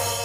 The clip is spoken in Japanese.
you